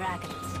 dragons.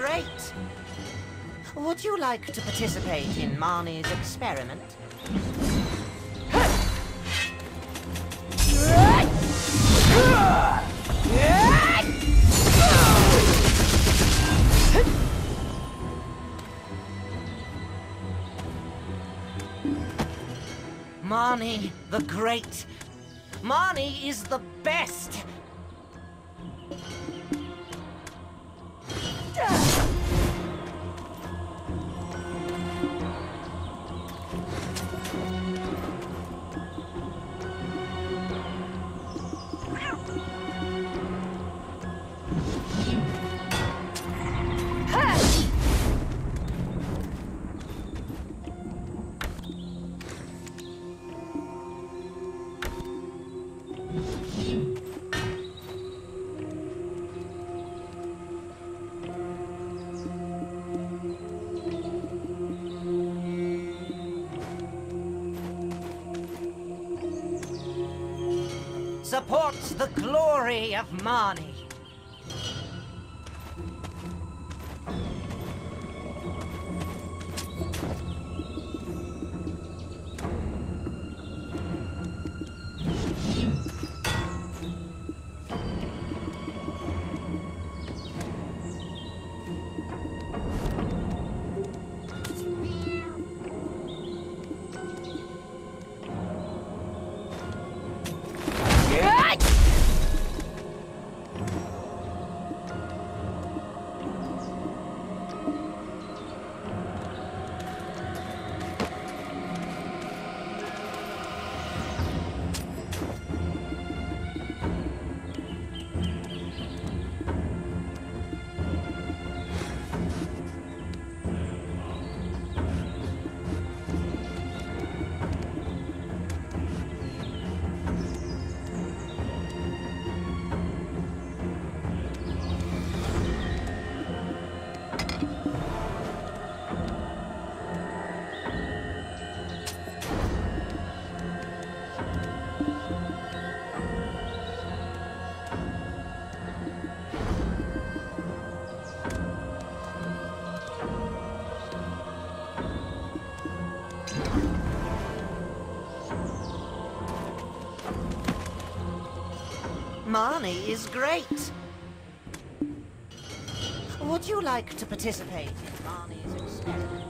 Great. Would you like to participate in Marnie's experiment? Marnie the Great. Supports the glory of Marnie. Marnie is great. Would you like to participate in Marnie's experiment?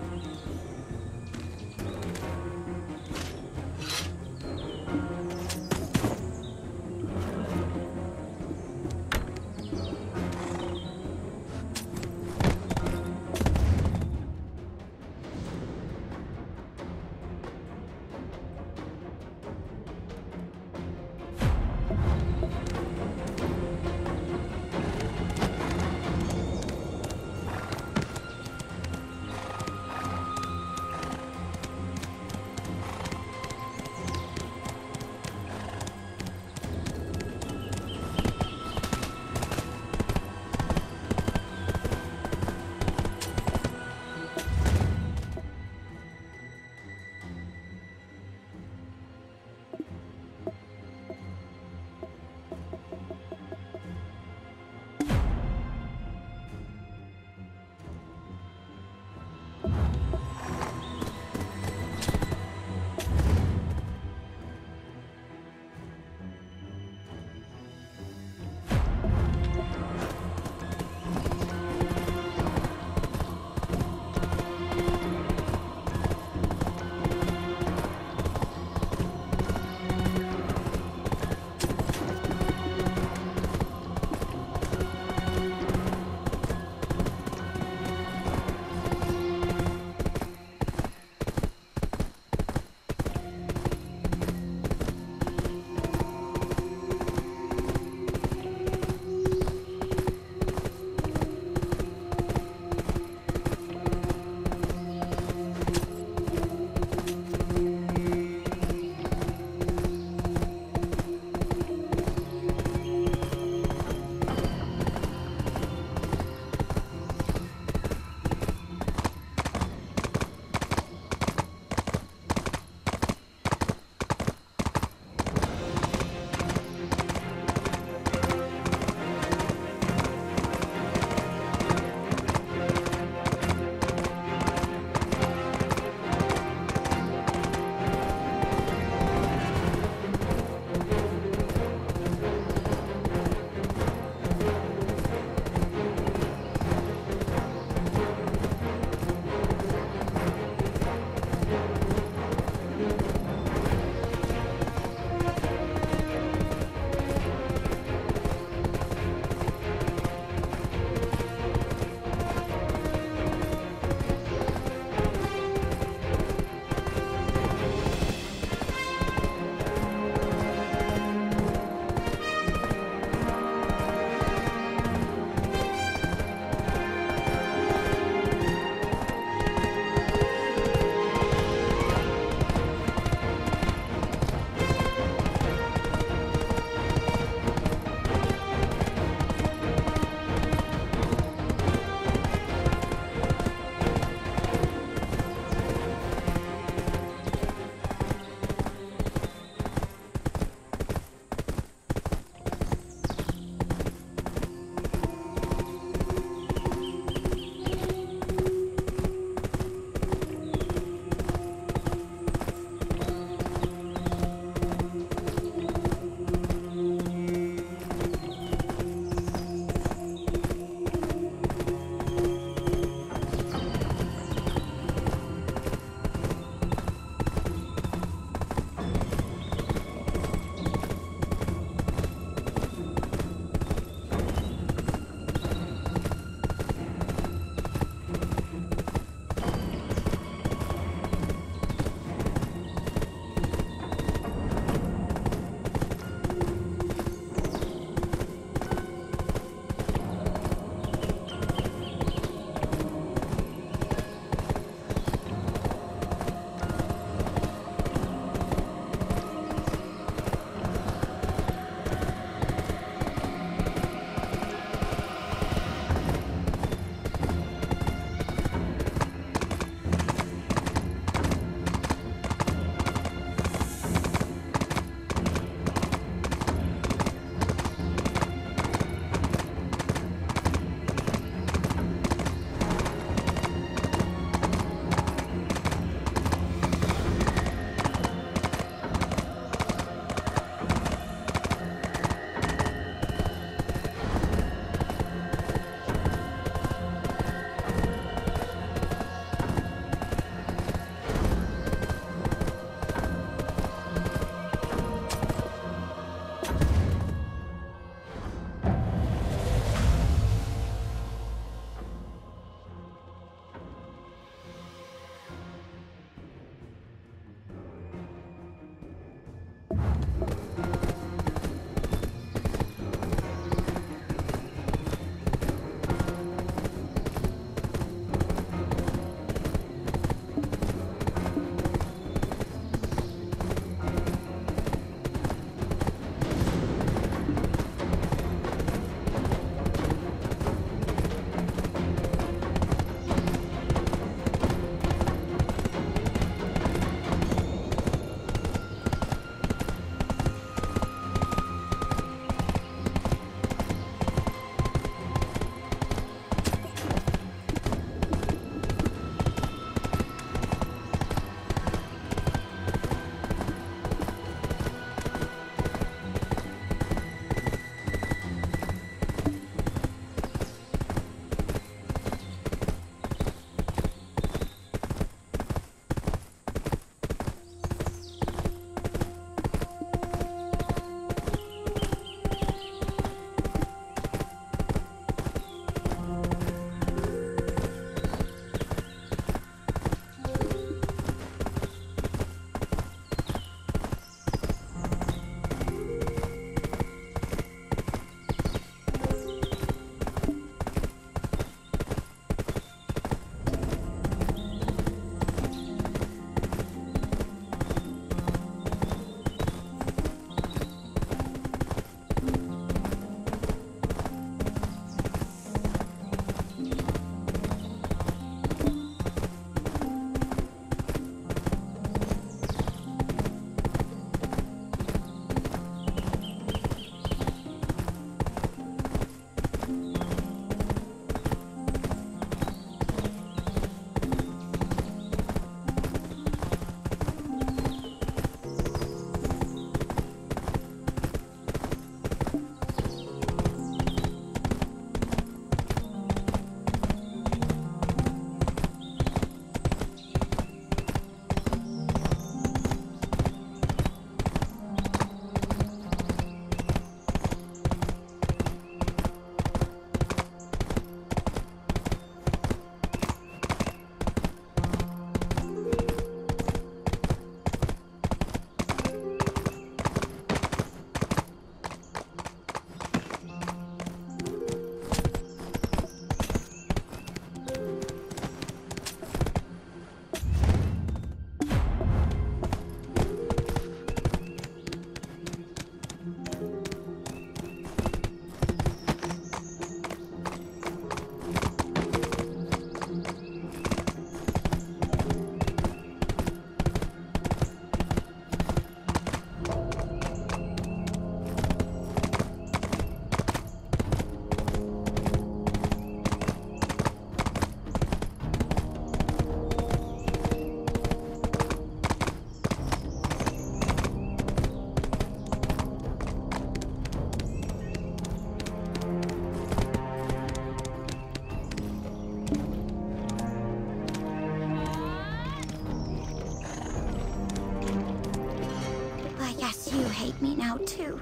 You hate me now too,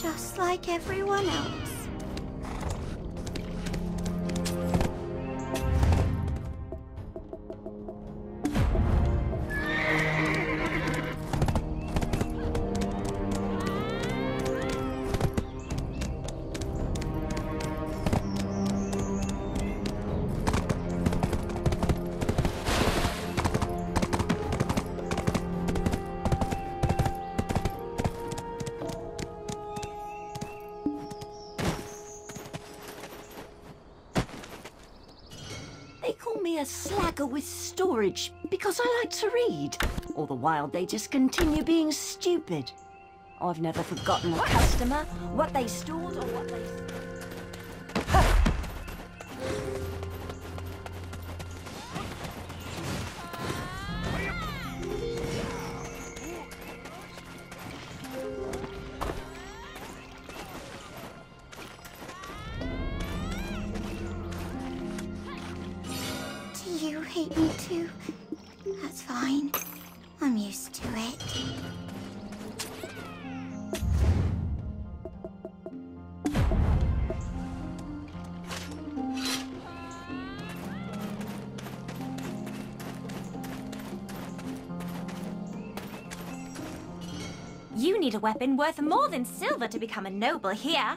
just like everyone else. To read. All the while they just continue being stupid. I've never forgotten a customer, what they stored or what they... Do you hate me too? That's fine. I'm used to it. You need a weapon worth more than silver to become a noble here.